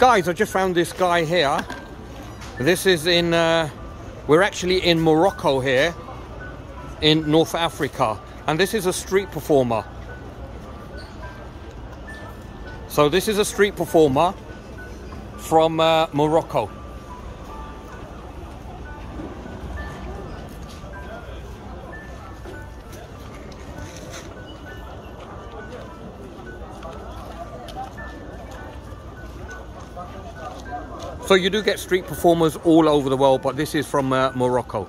Guys, I just found this guy here. This is in, uh, we're actually in Morocco here, in North Africa. And this is a street performer. So this is a street performer from uh, Morocco. So you do get street performers all over the world, but this is from uh, Morocco.